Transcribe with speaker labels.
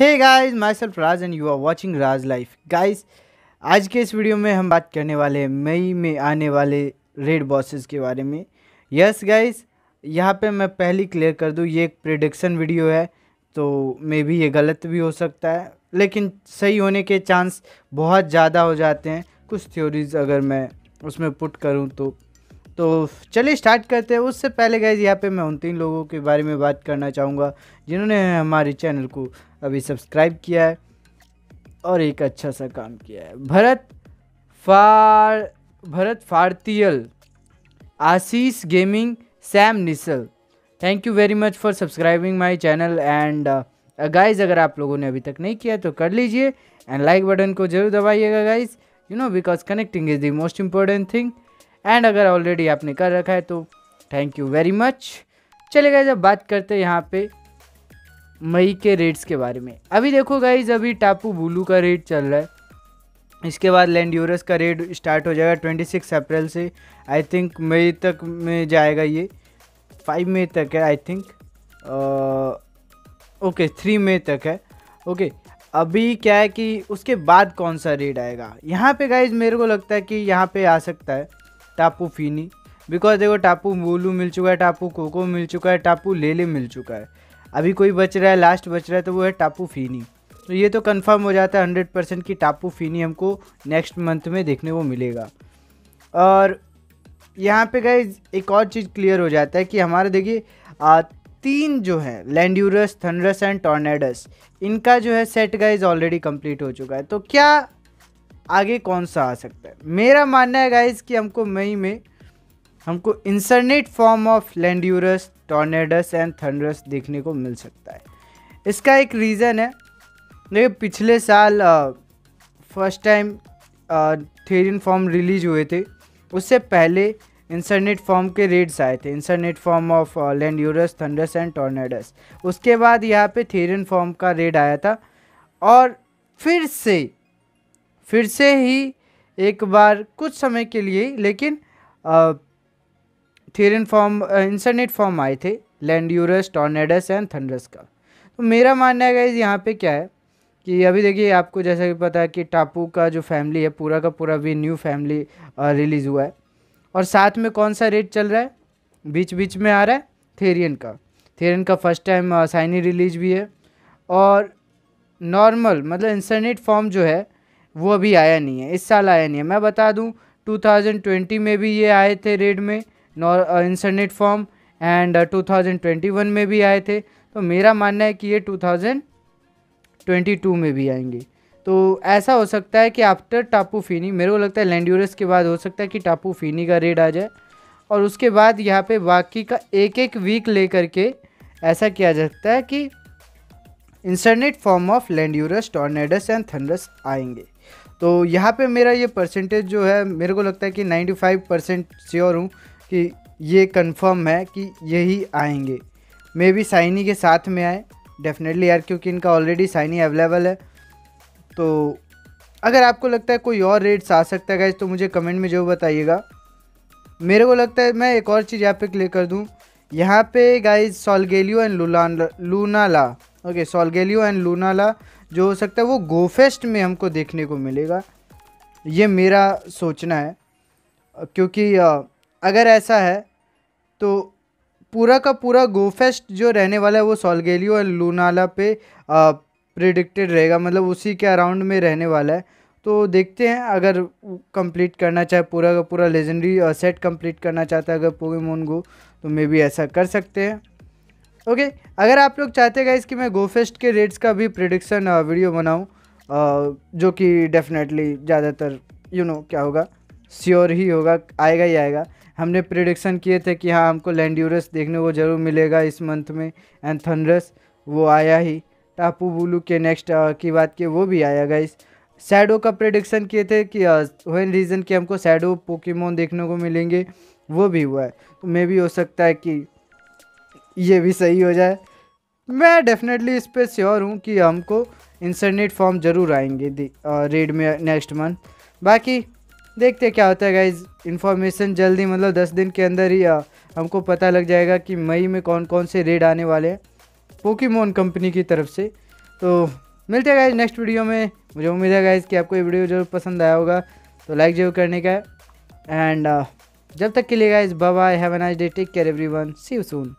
Speaker 1: Hey guys myself Raj and you are watching Raj life guys आज के इस video में हम बात करने वाले हैं मई में आने वाले रेड बॉसेस के बारे में। यस गाइस यहाँ पे मैं पहली क्लियर कर दूँ, ये एक प्रिडिक्शन वीडियो है तो मे भी ये गलत भी हो सकता है, लेकिन सही होने के चांस बहुत ज़्यादा हो जाते हैं। कुछ थ्योरीज अगर मैं उसमें पुट करूँ तो। तो चलिए स्टार्ट करते हैं। उससे पहले गए यहाँ पे मैं उन तीन लोगों के बारे में बात करना चाहूँगा, जिन्होंने हमारे चैनल को अभी सब्सक्राइब किया है और एक अच्छा सा काम किया है। भरत फार, भरत फारतियल, Ashish gaming Sam Nisal. Thank you very much for subscribing my channel and guys अगर आप लोगों ने अभी तक नहीं किया तो कर लीजिए। एंड लाइक बटन को ज़रूर दबाइएगा guys you know because connecting is the most important thing and अगर ऑलरेडी आपने कर रखा है तो थैंक यू वेरी मच चले गए जब बात करते हैं यहाँ पे मई के रेट्स के बारे में। अभी देखो गाइज़ अभी टापू बुलू का रेट चल रहा है। इसके बाद लैंड यूरस का रेट स्टार्ट हो जाएगा ट्वेंटी सिक्स अप्रैल से। आई थिंक मई तक में जाएगा ये। फाइव मई तक है आई थिंक ओके थ्री मई तक है। ओके okay, अभी क्या है कि उसके बाद कौन सा रेट आएगा? यहाँ पे गाइज़ मेरे को लगता है कि यहाँ पे आ सकता है। टापू फीनी। बिकॉज़ देखो, टापू बोलू मिल चुका है, टापू कोको मिल चुका है, टापू लेले मिल चुका है। अभी कोई बच रहा है लास्ट बच रहा है तो वो है टापू फीनी। तो ये तो कंफर्म हो जाता है हंड्रेड परसेंट कि टापू फीनी हमको नेक्स्ट मंथ में देखने को मिलेगा। और यहाँ पे गए एक और चीज़ क्लियर हो जाता है कि हमारे देखिए तीन जो है लैंड्यूरस थंडरस एंड टॉर्नेडस इनका जो है सेट गाइज़ ऑलरेडी कंप्लीट हो चुका है। तो क्या आगे कौन सा आ सकता है? मेरा मानना है गाइज़ कि हमको मई में, हमको incarnate form of Landorus Tornadus and Thundurus देखने को मिल सकता है। इसका एक रीज़न है। देखिए, पिछले साल first time Therian form release हुए थे। उससे पहले इंसरनेट फॉर्म के रेड्स आए थे। Incarnate form of Landorus Thundurus and Tornadus उसके बाद यहाँ पे थेरियन फॉर्म का रेड आया था। और फिर से फिर से ही एक बार कुछ समय के लिए, लेकिन थेरियन फॉर्म इंसरनेट फॉर्म आए थे लैंड्यूरस टॉर्नेडस एंड थंडरस का। तो मेरा मानना है गाइज़ यहाँ पे क्या है कि अभी देखिए, आपको जैसा कि पता है कि टापू का जो फैमिली है, पूरा का पूरा भी न्यू फैमिली रिलीज़ हुआ है। और साथ में कौन सा रेट चल रहा है? बीच बीच में आ रहा है थेरियन का। थेरियन का फ़र्स्ट टाइम साइनी रिलीज़ भी है। और नॉर्मल मतलब इंसरनेट फॉर्म जो है वो अभी आया नहीं है, इस साल आया नहीं है। मैं बता दूँ 2020 में भी ये आए थे रेड में इंसरनेट फॉर्म एंड 2021 में भी आए थे। तो मेरा मानना है कि ये 2022 में भी आएँगे। तो ऐसा हो सकता है कि आफ्टर टापू फीनी मेरे को लगता है लैंड्यूरस के बाद हो सकता है कि टापू फीनी का रेड आ जाए। और उसके बाद यहाँ पे बाकी का एक एक वीक ले करके ऐसा किया जा सकता है कि incarnate form of Landorus Tornadus and Thundurus आएँगे। तो यहाँ पे मेरा ये परसेंटेज जो है, मेरे को लगता है कि 95 परसेंट श्योर हूँ कि ये कंफर्म है कि यही आएँगे। मे बी साइनी के साथ में आए डेफिनेटली यार, क्योंकि इनका ऑलरेडी साइनी अवेलेबल है। तो अगर आपको लगता है कोई और रेट्स आ सकता है गाइज़ तो मुझे कमेंट में जो बताइएगा। मेरे को लगता है, मैं एक और चीज़ यहाँ पे क्लियर कर दूँ। यहाँ पे guys Solgaleo and लूलान Lunala okay Solgaleo and Lunala जो हो सकता है वो गोफेस्ट में हमको देखने को मिलेगा। ये मेरा सोचना है, क्योंकि अगर ऐसा है तो पूरा का पूरा गोफेस्ट जो रहने वाला है वो सॉलगेलियो एंड लूनाला पे प्रिडिक्टेड रहेगा मतलब उसी के अराउंड में रहने वाला है। तो देखते हैं, अगर कंप्लीट करना चाहे, पूरा का पूरा लेजेंडरी सेट कंप्लीट करना चाहता है अगर पोकेमोन गो तो मे भी ऐसा कर सकते हैं। ओके अगर आप लोग चाहते हैं कि मैं गोफेस्ट के रेट्स का भी प्रिडिक्शन वीडियो बनाऊँ जो कि डेफिनेटली ज़्यादातर यू नो क्या होगा? श्योर ही होगा, आएगा ही आएगा। हमने प्रिडिक्शन किए थे कि हाँ हमको लैंड्यूरस देखने को ज़रूर मिलेगा इस मंथ में एंड थंडरस वो आया ही। टापू बुलू के नेक्स्ट की बात की, वो भी आया गाइस सैडो का प्रेडिक्शन किए थे कि वन रीज़न कि हमको सैडो पोकेमोन देखने को मिलेंगे, वो भी हुआ है। तो मे भी हो सकता है कि ये भी सही हो जाए। मैं डेफिनेटली इस पर श्योर हूँ कि हमको इंसरनेट फॉर्म ज़रूर आएँगे रेड में नेक्स्ट मंथ बाकी देखते क्या होता है गाइज़ इन्फॉर्मेशन जल्दी मतलब दस दिन के अंदर ही हमको पता लग जाएगा कि मई में कौन कौन से रेड आने वाले हैं पोकीमोन कंपनी की तरफ़ से। तो मिलते हैं गाइज़ नेक्स्ट वीडियो में। मुझे उम्मीद है गाइज़ कि आपको ये वीडियो ज़रूर पसंद आया होगा। तो लाइक ज़रूर करने का एंड uh, जब तक के लिए guys bye have a nice day take care everyone see you soon